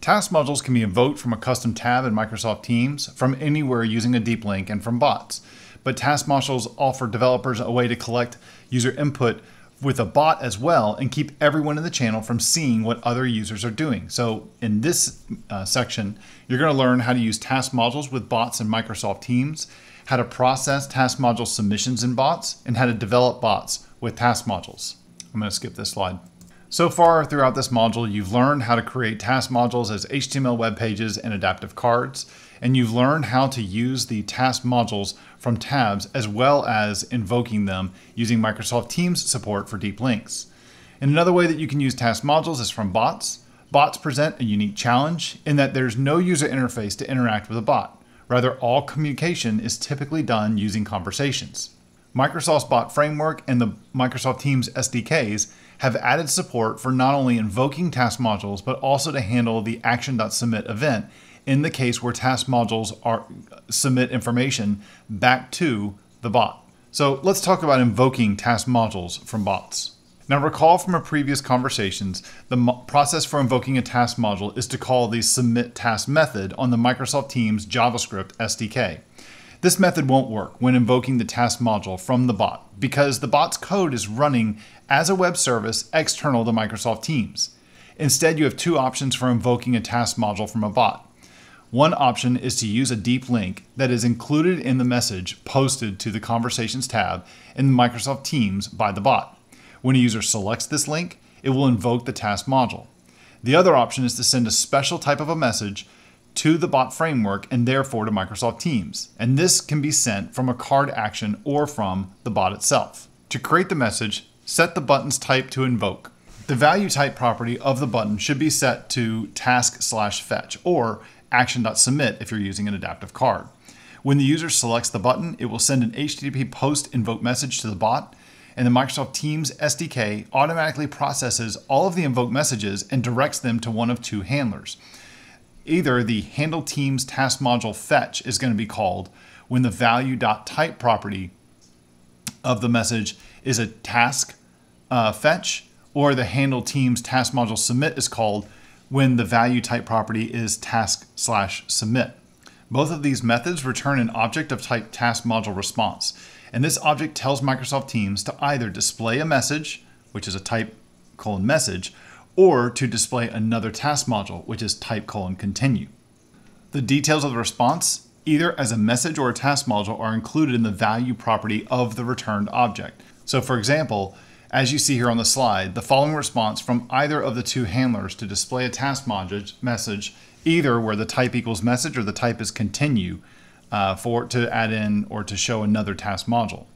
Task modules can be invoked from a custom tab in Microsoft Teams, from anywhere using a deep link, and from bots. But task modules offer developers a way to collect user input with a bot as well and keep everyone in the channel from seeing what other users are doing. So in this uh, section, you're going to learn how to use task modules with bots in Microsoft Teams, how to process task module submissions in bots, and how to develop bots with task modules. I'm going to skip this slide. So far throughout this module, you've learned how to create task modules as HTML web pages and adaptive cards, and you've learned how to use the task modules from tabs as well as invoking them using Microsoft Teams support for deep links. And another way that you can use task modules is from bots. Bots present a unique challenge in that there's no user interface to interact with a bot. Rather, all communication is typically done using conversations. Microsoft's bot framework and the Microsoft Teams SDKs have added support for not only invoking task modules, but also to handle the action.submit event in the case where task modules are submit information back to the bot. So let's talk about invoking task modules from bots. Now recall from our previous conversations, the process for invoking a task module is to call the submit task method on the Microsoft Teams JavaScript SDK. This method won't work when invoking the task module from the bot because the bot's code is running as a web service external to Microsoft Teams. Instead, you have two options for invoking a task module from a bot. One option is to use a deep link that is included in the message posted to the Conversations tab in Microsoft Teams by the bot. When a user selects this link, it will invoke the task module. The other option is to send a special type of a message to the bot framework and therefore to Microsoft Teams. And this can be sent from a card action or from the bot itself. To create the message, set the button's type to invoke. The value type property of the button should be set to task slash fetch or action.submit if you're using an adaptive card. When the user selects the button, it will send an HTTP post invoke message to the bot, and the Microsoft Teams SDK automatically processes all of the invoke messages and directs them to one of two handlers either the handle teams task module fetch is going to be called when the value.type property of the message is a task uh, fetch, or the handle teams task module submit is called when the value type property is task slash submit. Both of these methods return an object of type task module response. And this object tells Microsoft Teams to either display a message, which is a type colon message, or to display another task module, which is type colon continue. The details of the response, either as a message or a task module, are included in the value property of the returned object. So for example, as you see here on the slide, the following response from either of the two handlers to display a task module message, either where the type equals message or the type is continue, uh, for to add in or to show another task module.